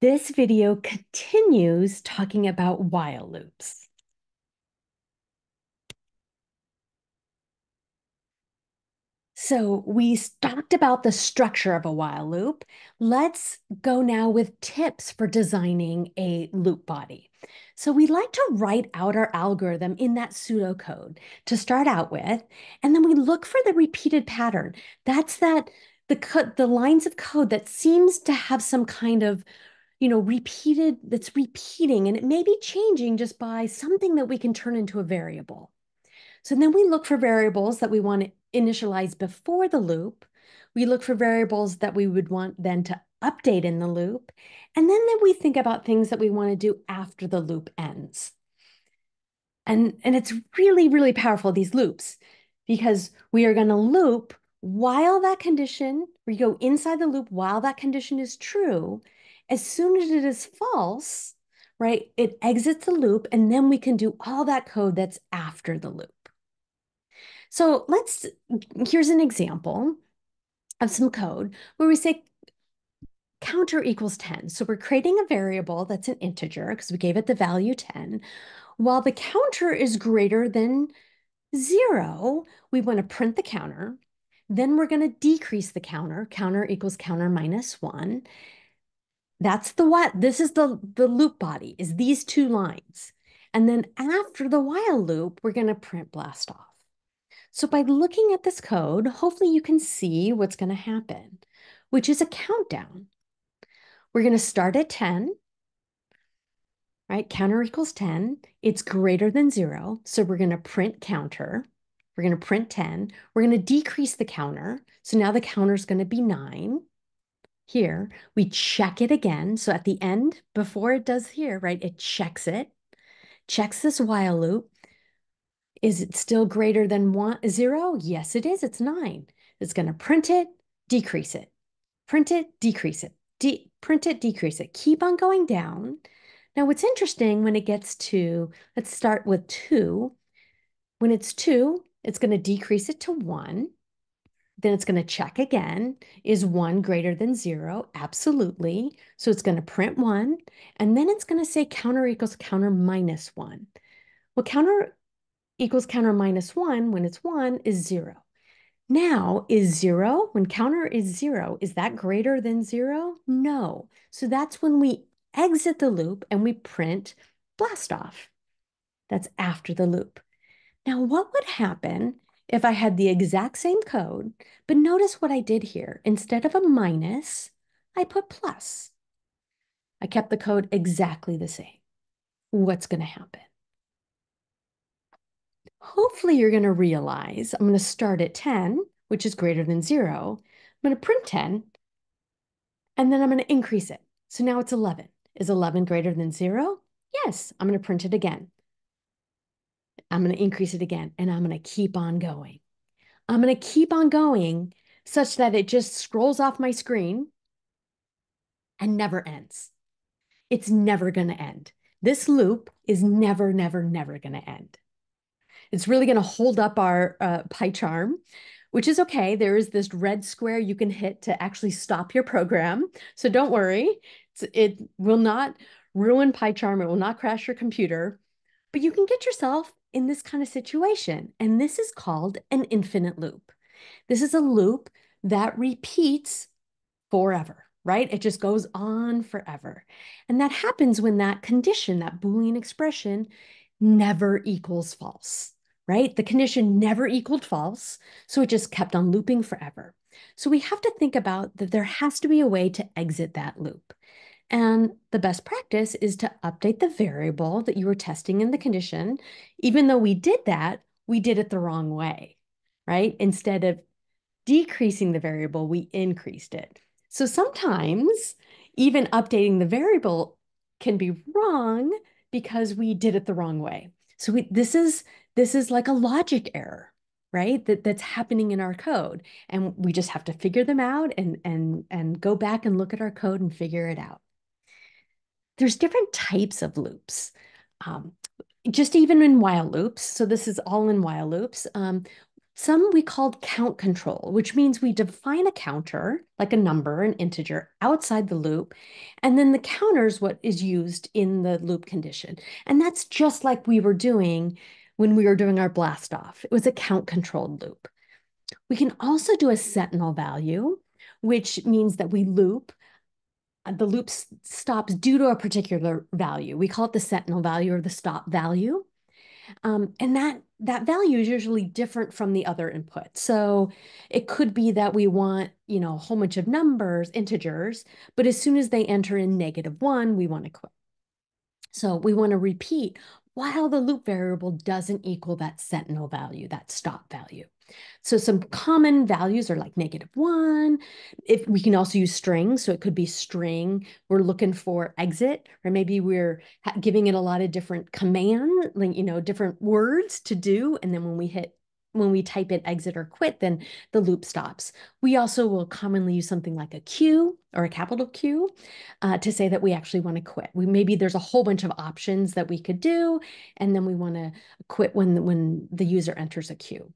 This video continues talking about while loops. So we talked about the structure of a while loop. Let's go now with tips for designing a loop body. So we like to write out our algorithm in that pseudocode to start out with, and then we look for the repeated pattern. That's that the, the lines of code that seems to have some kind of you know, repeated, that's repeating, and it may be changing just by something that we can turn into a variable. So then we look for variables that we want to initialize before the loop. We look for variables that we would want then to update in the loop. And then, then we think about things that we want to do after the loop ends. And, and it's really, really powerful, these loops, because we are going to loop while that condition, we go inside the loop while that condition is true, as soon as it is false, right, it exits the loop and then we can do all that code that's after the loop. So let's, here's an example of some code where we say counter equals 10. So we're creating a variable that's an integer because we gave it the value 10. While the counter is greater than zero, we want to print the counter. Then we're going to decrease the counter. Counter equals counter minus one. That's the what. This is the, the loop body, is these two lines. And then after the while loop, we're going to print blast off. So by looking at this code, hopefully you can see what's going to happen, which is a countdown. We're going to start at 10, right? Counter equals 10. It's greater than zero. So we're going to print counter. We're going to print 10. We're going to decrease the counter. So now the counter is going to be 9 here, we check it again. So at the end, before it does here, right, it checks it, checks this while loop. Is it still greater than one, zero? Yes, it is. It's nine. It's going to print it, decrease it, print it, decrease it, de print it, decrease it. Keep on going down. Now, what's interesting when it gets to, let's start with two. When it's two, it's going to decrease it to one. Then it's going to check again. Is one greater than zero? Absolutely. So it's going to print one. And then it's going to say counter equals counter minus one. Well, counter equals counter minus one when it's one is zero. Now, is zero, when counter is zero, is that greater than zero? No. So that's when we exit the loop and we print blast off. That's after the loop. Now, what would happen if I had the exact same code, but notice what I did here. Instead of a minus, I put plus. I kept the code exactly the same. What's going to happen? Hopefully you're going to realize I'm going to start at 10, which is greater than zero. I'm going to print 10, and then I'm going to increase it. So now it's 11. Is 11 greater than zero? Yes, I'm going to print it again. I'm going to increase it again, and I'm going to keep on going. I'm going to keep on going such that it just scrolls off my screen and never ends. It's never going to end. This loop is never, never, never going to end. It's really going to hold up our uh, PyCharm, which is okay. There is this red square you can hit to actually stop your program. So don't worry. It's, it will not ruin PyCharm. It will not crash your computer. But you can get yourself in this kind of situation. And this is called an infinite loop. This is a loop that repeats forever, right? It just goes on forever. And that happens when that condition, that Boolean expression, never equals false, right? The condition never equaled false. So it just kept on looping forever. So we have to think about that there has to be a way to exit that loop. And the best practice is to update the variable that you were testing in the condition. Even though we did that, we did it the wrong way, right? Instead of decreasing the variable, we increased it. So sometimes even updating the variable can be wrong because we did it the wrong way. So we, this is this is like a logic error, right? That that's happening in our code, and we just have to figure them out and and and go back and look at our code and figure it out there's different types of loops. Um, just even in while loops, so this is all in while loops. Um, Some we called count control, which means we define a counter, like a number, an integer, outside the loop, and then the counter is what is used in the loop condition. And that's just like we were doing when we were doing our blast off. It was a count controlled loop. We can also do a sentinel value, which means that we loop the loop stops due to a particular value. We call it the sentinel value or the stop value. Um, and that that value is usually different from the other input. So it could be that we want, you know, a whole bunch of numbers, integers, but as soon as they enter in negative one, we want to quit. So we want to repeat while the loop variable doesn't equal that sentinel value, that stop value. So some common values are like negative one. If we can also use strings, so it could be string. We're looking for exit, or maybe we're giving it a lot of different command, like you know, different words to do, and then when we hit when we type in exit or quit, then the loop stops. We also will commonly use something like a Q or a capital Q uh, to say that we actually want to quit. We maybe there's a whole bunch of options that we could do, and then we want to quit when when the user enters a Q.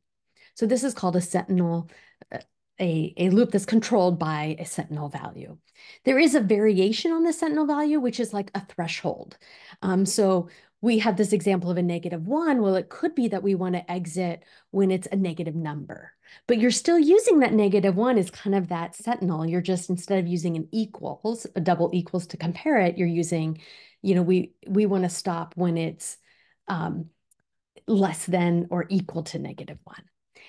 So this is called a sentinel, uh, a, a loop that's controlled by a sentinel value. There is a variation on the sentinel value, which is like a threshold. Um, so we have this example of a negative one. Well, it could be that we want to exit when it's a negative number, but you're still using that negative one as kind of that sentinel. You're just, instead of using an equals, a double equals to compare it, you're using, you know, we, we want to stop when it's um, less than or equal to negative one.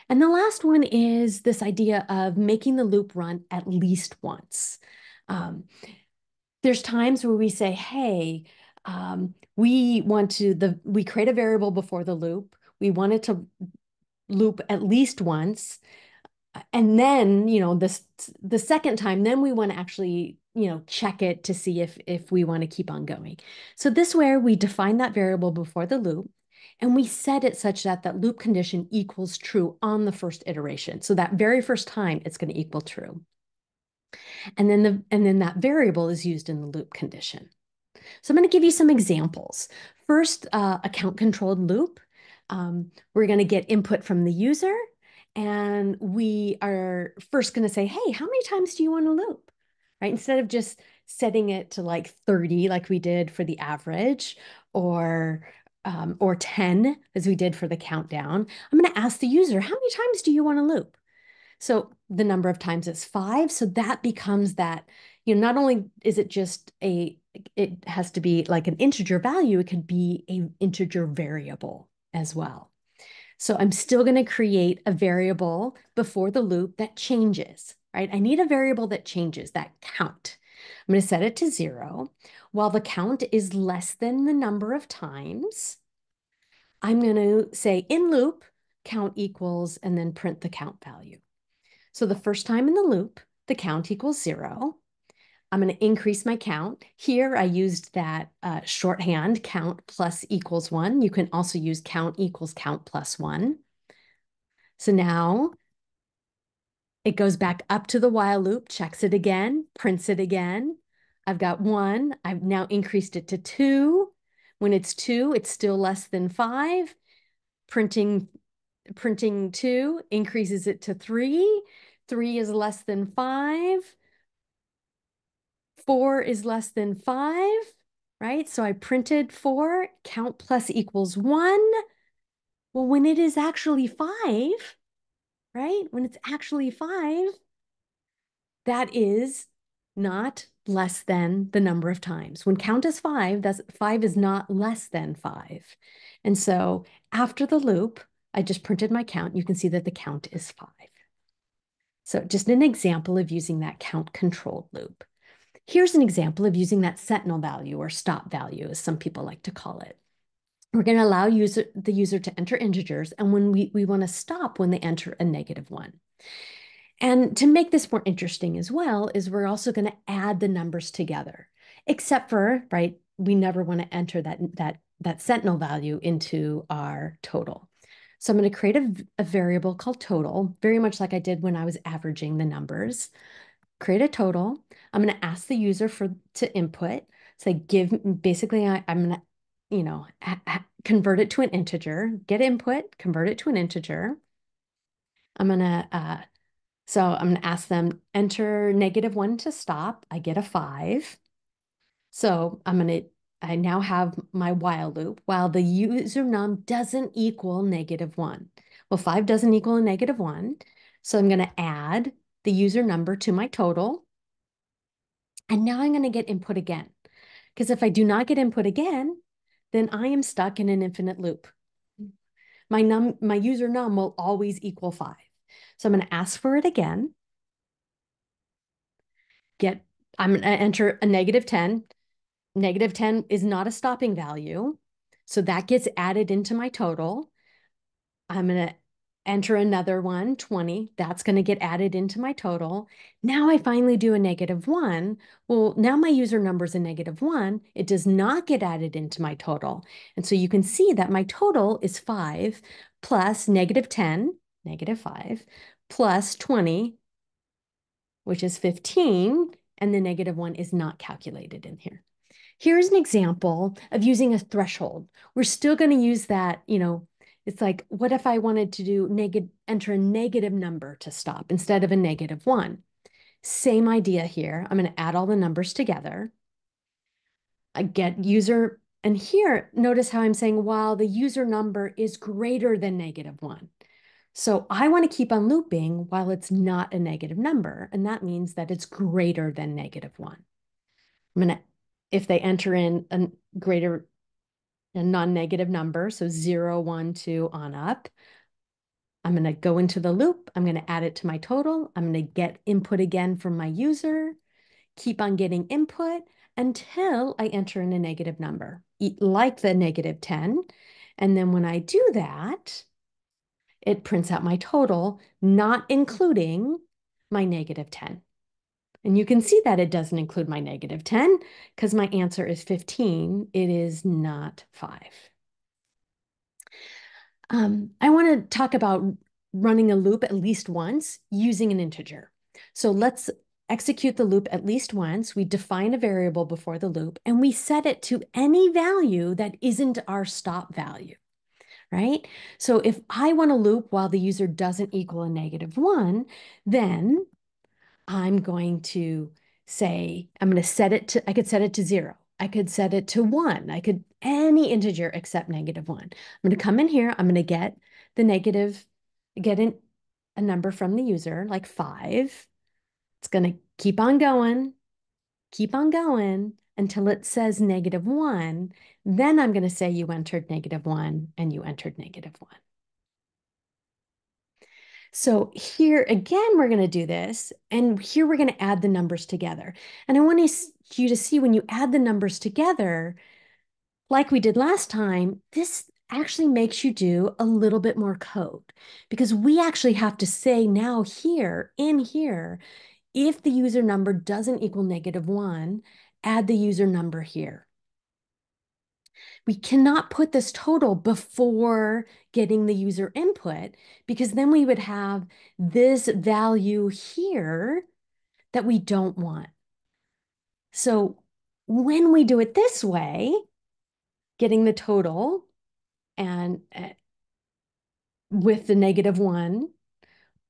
And the last one is this idea of making the loop run at least once. Um, there's times where we say, hey, um, we want to, the we create a variable before the loop. We want it to loop at least once. And then, you know, this the second time, then we want to actually, you know, check it to see if if we want to keep on going. So this way we define that variable before the loop. And we set it such that that loop condition equals true on the first iteration. So that very first time it's going to equal true. And then, the, and then that variable is used in the loop condition. So I'm going to give you some examples. First, uh, account controlled loop. Um, we're going to get input from the user. And we are first going to say, hey, how many times do you want to loop? Right? Instead of just setting it to like 30 like we did for the average or um, or 10, as we did for the countdown, I'm going to ask the user, how many times do you want to loop? So the number of times is five. So that becomes that, you know, not only is it just a, it has to be like an integer value, it could be a integer variable as well. So I'm still going to create a variable before the loop that changes, right? I need a variable that changes, that count. I'm going to set it to zero. While the count is less than the number of times, I'm going to say in loop, count equals, and then print the count value. So the first time in the loop, the count equals zero. I'm going to increase my count. Here I used that uh, shorthand count plus equals one. You can also use count equals count plus one. So now it goes back up to the while loop, checks it again, prints it again. I've got one. I've now increased it to two. When it's two, it's still less than five. Printing, printing two increases it to three. Three is less than five. Four is less than five, right? So I printed four, count plus equals one. Well, when it is actually five, right? When it's actually five, that is not less than the number of times. When count is five, that's five is not less than five. And so after the loop, I just printed my count. You can see that the count is five. So just an example of using that count controlled loop. Here's an example of using that sentinel value or stop value, as some people like to call it. We're going to allow user, the user to enter integers, and when we, we want to stop when they enter a negative one. And to make this more interesting as well is we're also going to add the numbers together, except for, right, we never want to enter that, that, that sentinel value into our total. So I'm going to create a, a variable called total, very much like I did when I was averaging the numbers. Create a total. I'm going to ask the user for to input. Say, give, basically, I, I'm going to you know, convert it to an integer, get input, convert it to an integer. I'm gonna, uh, so I'm gonna ask them, enter negative one to stop. I get a five. So I'm gonna, I now have my while loop while the user num doesn't equal negative one. Well, five doesn't equal a negative one. So I'm gonna add the user number to my total. And now I'm gonna get input again. Because if I do not get input again, then I am stuck in an infinite loop. My num, my user num will always equal five. So I'm going to ask for it again. Get, I'm going to enter a negative 10. Negative 10 is not a stopping value. So that gets added into my total. I'm going to enter another one, 20. That's going to get added into my total. Now I finally do a negative one. Well, now my user number is a negative one. It does not get added into my total. And so you can see that my total is five plus negative 10, negative five, plus 20, which is 15, and the negative one is not calculated in here. Here's an example of using a threshold. We're still going to use that, you know, it's like, what if I wanted to do negative, enter a negative number to stop instead of a negative one? Same idea here. I'm going to add all the numbers together. I get user, and here, notice how I'm saying while the user number is greater than negative one. So I want to keep on looping while it's not a negative number, and that means that it's greater than negative one. I'm going to, if they enter in a greater a non-negative number, so 0, 1, 2 on up. I'm going to go into the loop. I'm going to add it to my total. I'm going to get input again from my user, keep on getting input until I enter in a negative number, like the negative 10. And then when I do that, it prints out my total, not including my negative 10. And you can see that it doesn't include my negative 10 because my answer is 15. It is not 5. Um, I want to talk about running a loop at least once using an integer. So let's execute the loop at least once. We define a variable before the loop, and we set it to any value that isn't our stop value, right? So if I want to loop while the user doesn't equal a negative 1, then I'm going to say, I'm going to set it to, I could set it to zero. I could set it to one. I could, any integer except negative one. I'm going to come in here. I'm going to get the negative, get an, a number from the user, like five. It's going to keep on going, keep on going until it says negative one. Then I'm going to say you entered negative one and you entered negative one. So here again, we're going to do this. And here we're going to add the numbers together. And I want you to see when you add the numbers together, like we did last time, this actually makes you do a little bit more code because we actually have to say now here in here, if the user number doesn't equal negative one, add the user number here. We cannot put this total before getting the user input because then we would have this value here that we don't want. So when we do it this way, getting the total and uh, with the negative one,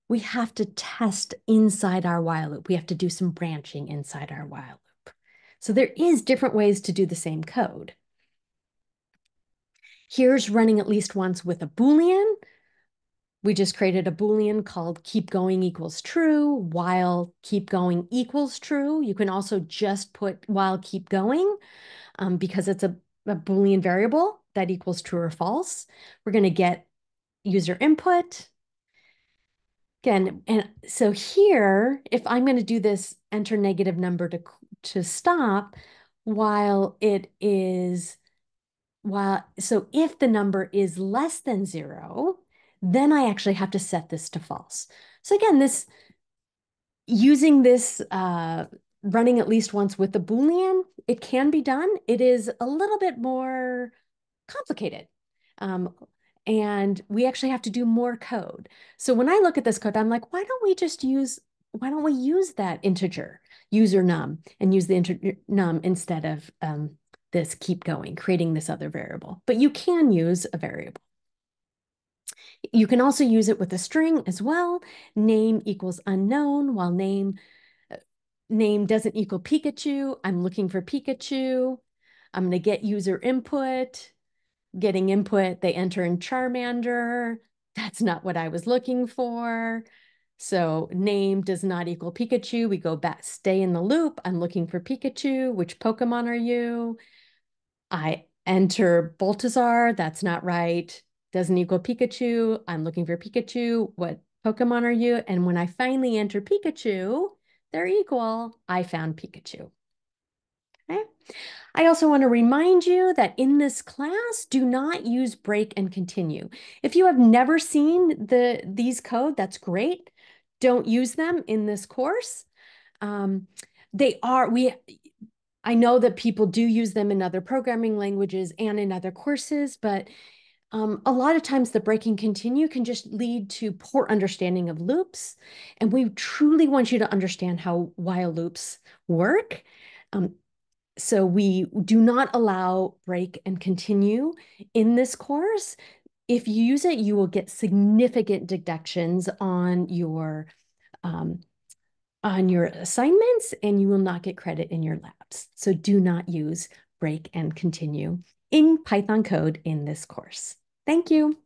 we have to test inside our while loop. We have to do some branching inside our while loop. So there is different ways to do the same code. Here's running at least once with a Boolean. We just created a Boolean called keep going equals true, while keep going equals true. You can also just put while keep going um, because it's a, a Boolean variable that equals true or false. We're going to get user input. Again, and so here, if I'm going to do this enter negative number to, to stop, while it is while, so if the number is less than zero, then I actually have to set this to false. So again, this using this uh, running at least once with the Boolean, it can be done. It is a little bit more complicated. Um, and we actually have to do more code. So when I look at this code, I'm like, why don't we just use, why don't we use that integer user num and use the integer num instead of um, this keep going, creating this other variable. But you can use a variable. You can also use it with a string as well. Name equals unknown, while name uh, name doesn't equal Pikachu. I'm looking for Pikachu. I'm going to get user input. Getting input, they enter in Charmander. That's not what I was looking for. So name does not equal Pikachu. We go back, stay in the loop. I'm looking for Pikachu. Which Pokemon are you? I enter Bulbasaur. That's not right. Doesn't equal Pikachu. I'm looking for Pikachu. What Pokemon are you? And when I finally enter Pikachu, they're equal. I found Pikachu. Okay. I also want to remind you that in this class, do not use break and continue. If you have never seen the these code, that's great. Don't use them in this course. Um, they are, we, I know that people do use them in other programming languages and in other courses, but um, a lot of times the break and continue can just lead to poor understanding of loops. And we truly want you to understand how while loops work. Um, so we do not allow break and continue in this course. If you use it, you will get significant deductions on your um, on your assignments and you will not get credit in your labs. So do not use break and continue in Python code in this course. Thank you.